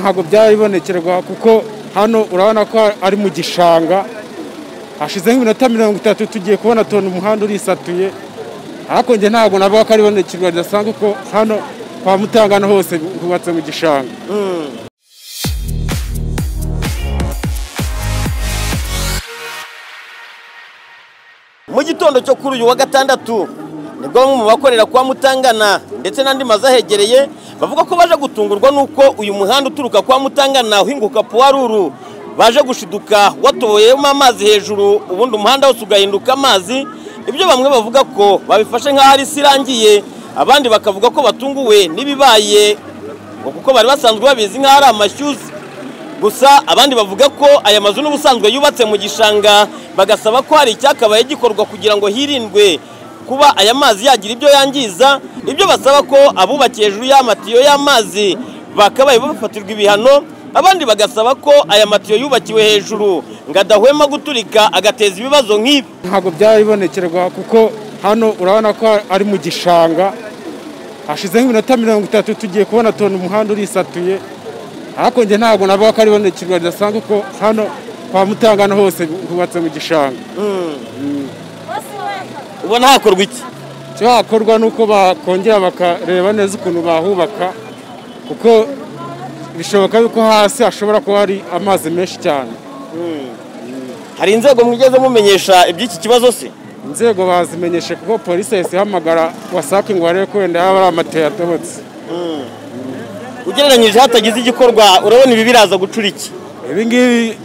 ntabwo byaribonekerwa kuko hano urabona ko ari mu gishanga hashizeho iminota mirongo itatu tugiye kubona tubona umuhanda urisatuye ariko njye ntabwo navuga ko ari ibonekerwa ridasanzwe kuko hano kwa mutangana hose hubatse mu gishanga. Mu gitondo cyo kuri uyu wa gatandatu ni bwo bamwe mu bakorera kwa mutangana ndetse n'andi mazu ahegereye bavuga ko baje gutungurwa n'uko uyu muhanda uturuka kwa mutangana uhinguka puwaruru. Baje gushiduka watoboyemo amazi hejuru ubundi umuhanda wose ugahinduka amazi. Ibyo bamwe bavuga ko babifashe nk'aho ari isi irangiye abandi bakavuga ko batunguwe n'ibibaye. Ngo kuko bari basanzwe babizi nk'aho ari amashyuzi. Gusa abandi bavuga ko aya mazu n'ubusanzwe yubatse mu gishanga bagasaba ko hari icyakabaye gikorwa kugira ngo hirindwe kuba aya mazi yagira ibyo yangiza ibyo basaba ko abubakiye hejuru y'amatiyo y'amazi bakabaye bafatirwa ibihano abandi bagasaba ko aya matiyo yubakiwe hejuru. Ngo adahwema guturika agateza ibibazo nk'ibi. Ntabwo byaribonekerwa kuko hano urabona ko ari mu gishanga hashizeho iminota mirongo itatu tugiye kubona tubona umuhanda urisatuye. Ariko njye ntabwo navuga ko ari ibonekerwa ridasanzwe kuko hano kwa mutangana hose hubatse mu gishanga. Ubona hakorwa iki? Icyo hakorwa ni uko bakongera bakareba neza ukuntu bahubaka kuko bishoboka yuko hasi hashobora kuba hari amazi menshi cyane. Hari inzego mwigeze mumenyesha iby'iki kibazo se? Inzego bazimenyeshe kuko polisi yahise ihamagara wasake ngo barebe ko wenda yaba ari amatiyo yatobotse ugereranyije hatagize igikorwa urabona ibi biraza gucura iki? Ibi ngibi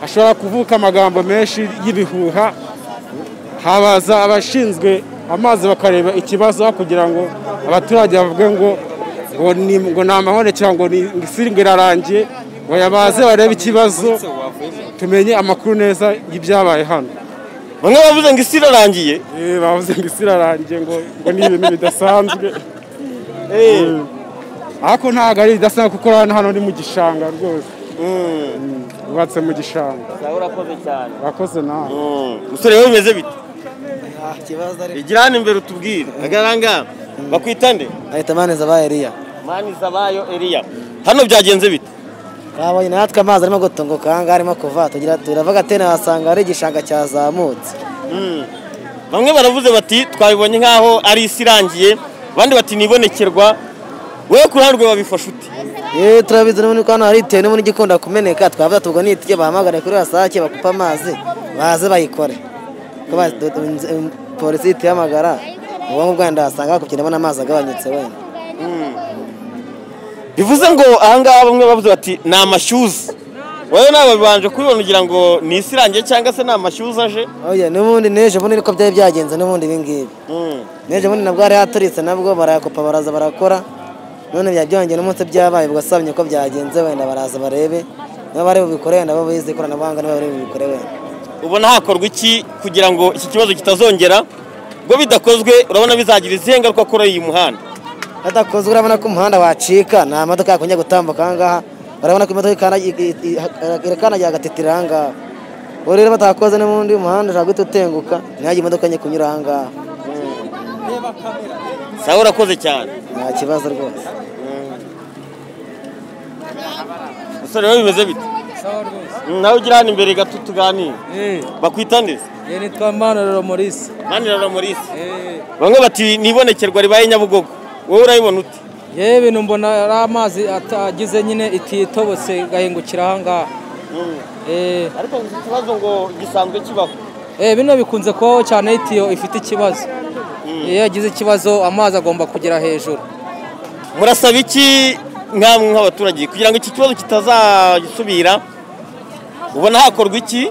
hashobora kuvuka amagambo menshi y'ibihuha habaza abashinzwe amazi bakareba ikibazo kugira ngo abaturage bavuge ngo ngo ni ngo ni amahoro cyangwa ngo ni isi ngo irarangiye ngo yabaze barebe ikibazo tumenye amakuru neza y'ibyabaye hano. Bamwe bavuze ngo isi irarangiye? Eh, bavuze ngo isi irarangiye ngo ngo ni ibintu bidasanzwe. Ariko ntabwo ari bidasanzwe kuko hano hano ni mu gishanga rwose. Bubatse mu gishanga. Urakoze cyane. Urakoze nawe. Musore wowe bimeze bite? Igira hano imbere utubwire. Agaranga bakwita nde? Ahita maniza ba Eliya. Mani zabayo eliya. Hano byagenze bite? Twabonye natwe amazi arimo gutunguka aha ngaha arimo kuva. Tugira turavuga ati wasanga ari igishanga cyazamutse. Bamwe baravuze bati twabibonye nk'aho ari isi irangiye abandi bati nibonekerwa. Wowe ku ruhande rwawe wabifashe ute yewe turabizi n'ubundi ko hano hari itewe n'ubundi igikunda kumeneka. Twavuga tubwo nitike bahamagare kuri wasake bakupa amazi baze bayikore. Polisi ihita ihamagara ubwo ngubwo wenda wasanga bakugenda abona amazi agabanyutse wenda bivuze ngo ahangaha bamwe bavuze bati ni amashyuzi wowe nawe babanje kubibona ugira ngo ni isi irangiye cyangwa se ni amashyuzi aje? Oya n'ubundi n'ejo bundi niko byari byagenze n'ubundi ibi ngibi. N'ejo bundi nabwo hari haturitse nabwo barayakopa baraza barakora. None byongeye n'umunsi byabaye ubwo sabonye ko byagenze wenda baraza barebe. Niba bari bubikore wenda bo bize ikoranabuhanga niba bari bubikore wenda. Ubona hakorwa iki kugira ngo iki kibazo kitazongera? Ngo bidakozwe urabona bizagira izihe ngaruka kuri uyu muhanda. Hadakozwe urabona ko umuhanda wacika nta modoka yakongera gutambuka aha ngaha urabona ko imodoka irakandagira agatetera aha ngaha ubu rero batakoze n'ubundi umuhanda ushobora guhita utenguka. Ntihagire imodoka nke kunyura aha ngaha sawa urakoze cyane. Nta kibazo rwose. Musore wowe bimeze bite? Nawe ugira hano imbere gato tuganire bakwita ndetse nitwa Manuriro Maurice. maniraro morisi Eh, bamwe bati nibonekerwa ribaye nyabugogo. Wowe urabibona ute ye ibintu mbona ari amazi atagize nyine ititobotse gahingukira aha ngaha. Eh, ariko iki kibazo ngo gisanzwe kibaho. Eh, bino bikunze kubaho cyane itiyo ifite ikibazo. Iyo yagize ikibazo amazi agomba kugera hejuru. murasaba iki nk'abaturage kugira ngo iki kibazo kitazagisubira ubona hakorwa iki?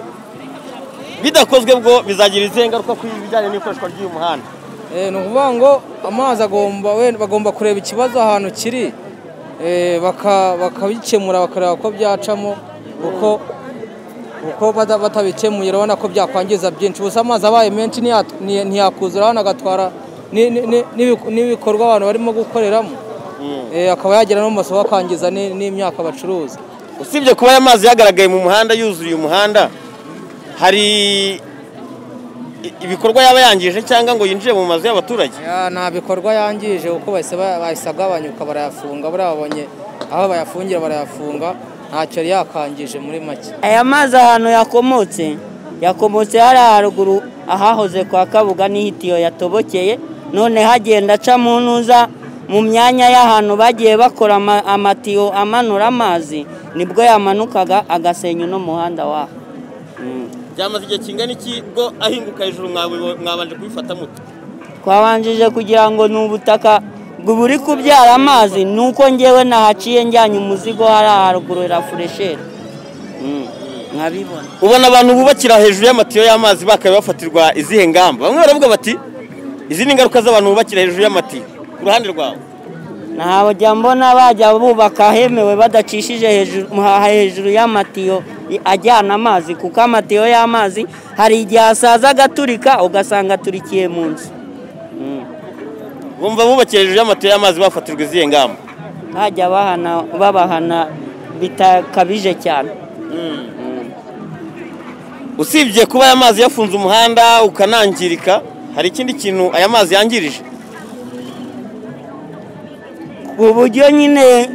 Bidakozwe bwo bizagira izihe ngaruka ku bijyanye n'ikoreshwa ry'uyu muhanda Eh, ni ukuvuga ngo amazi agomba bagomba kureba ikibazo ahantu kiri eh, baka- bakabikemura bakareba ko byacamo uko uko bata- batabikemuye urabona ko byakwangiza byinshi. Gusa amazi abaye menshi ntiya- ntiya- ntiyakuzura urabona agatwara ni- ni- ni- n'ibi- n'ibikorwa abantu barimo gukoreramo. Eh, akaba yagera no mu masoko akangiza ni- n'imyaka bacuruza. Usibye kuba aya mazi yagaragaye mu muhanda yuzuye uyu muhanda hari ibikorwa yaba yangije cyangwa ngo yinjire mu mazu y'abaturage? Ya, nta bikorwa yangije kuko bahise ba- bahise agabanyuka barayafunga buriya babonye aho bayafungira barayafunga ntacyo yari yakangije muri make. Aya mazi ahantu yakomotse yakomotse hariya haruguru ahahoze kwa kabuga n'ihitiyo yatobokeye none hagenda aca mu ntuza mu myanya y'ahantu bagiye bakora ama- amatiyo amanura amazi. Ni bwo yamanukaga agasenya uno muhanda waho Mm. byamaze igihe kingana iki bwo ahinguka hejuru mwabanje kubifata muto? Twabanjije kugira ngo ni ubutaka buri kubyara amazi ni uko ngewe nahaciye njyanye umuzigo hariya haruguru ya furesheri Mm. nkabibona. Ubona abantu bubakira hejuru y'amatiyo y'amazi bakabe bafatirwa izihe ngamba? Bamwe baravuga bati izi ni ingaruka z'abantu bubakira hejuru y'amatiyo. Ku ruhande rwawe. Ntabwo mbona bajya bubaka hemewe badacishije hejuru hejuru y'amatiyo ajyana amazi kuko amatiyo y'amazi hari igihe asaza agaturika ugasanga aturikiye mu nzu. Mm. bumva bubakira hejuru y'amatiyo y'amazi bafatirwa izihe ngamba? Bajya bahana babahana bitakabije cyane. Usibye kuba aya mazi yafunze umuhanda ukanangirika hari ikindi kintu aya mazi yangirije? Ku buryo nyine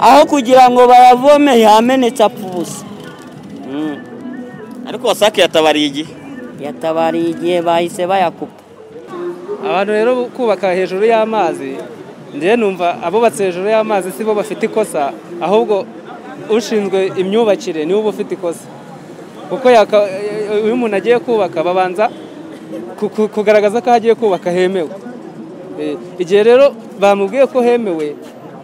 aho kugira ngo bayavome yamenetse apfa ubusa Mm. ariko wasake yatabariye igihe. Yatabariye igihe bahise bayakupa. Abantu rero kubaka hejuru y'amazi njyewe numva abubatse hejuru y'amazi si bo bafite ikosa ahubwo ushinzwe imyubakire ni we uba ufite ikosa. Kuko yaka- iyo umuntu agiye kubaka babanza ku- ku- kugaragaza ko aho agiye kubaka hemewe. Igihe rero bamubwiye ko hemewe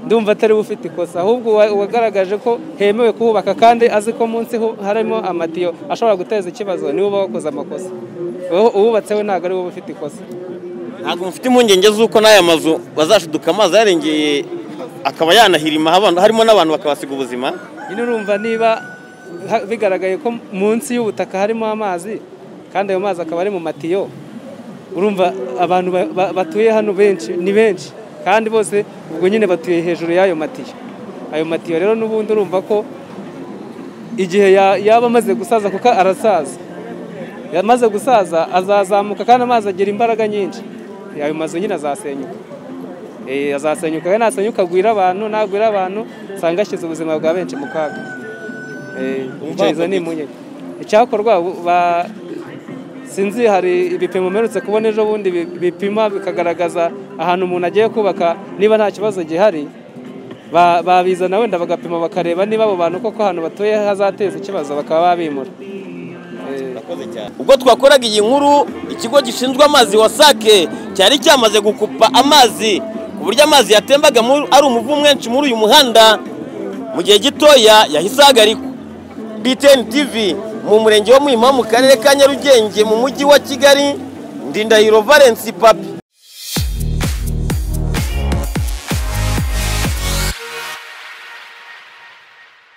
ndumva atari we ufite ikosa. Ahubwo uwa- uwagaragaje ko hemewe kuhubaka kandi azi ko munsi harimo amatiyo ashobora guteza ikibazo. Niwe uba wakoze amakosa. Uwubatse we ntabwo ari we uba ufite ikosa. Ntabwo mufite impungenge z'uko n'aya mazu bazashiduka amazi yarengeye akaba yanahirima harimo n'abantu bakabasiga ubuzima? Nyine urumva niba bigaragaye ko munsi y'ubutaka harimo amazi kandi ayo mazi akaba ari mu matiyo. Urumva abantu ba- ba- batuye hano benshi ni benshi. Kandi bose ubwo nyine batuye hejuru y'ayo matiyo. Ayo matiyo rero n'ubundi urumva ko igihe ya- yaba amaze gusaza kuko arasaza. Yamaze gusaza azazamuka kandi amazi agira imbaraga nyinshi. Ayo mazu nyine azasenyuka. Eh, azasenyuka we nasenyuka agwira abantu nagwira abantu usanga ashyize ubuzima bwa benshi mu kaga. Eh, icyo ni icyakorwa sinzi hari ibipimo mperutse kubona ejo bundi bi- bipima bikagaragaza ahantu umuntu agiye kubaka niba nta kibazo gihari. Ba- babizana wenda bagapima bakareba niba abo bantu koko ahantu batuye hazateza ikibazo bakaba babimura. Ubwo twakoraga iyi nkuru ikigo gishinzwe amazi wasake cyari cyamaze gukupa amazi ku buryo amazi yatembaga ari umuvu mwinshi muri uyu muhanda mu gihe gitoya yahise ahagarikwa btn tv mu murenge wa muhima mu karere ka nyarugenge mu mujyi wa kigali ndindahiro valence papi.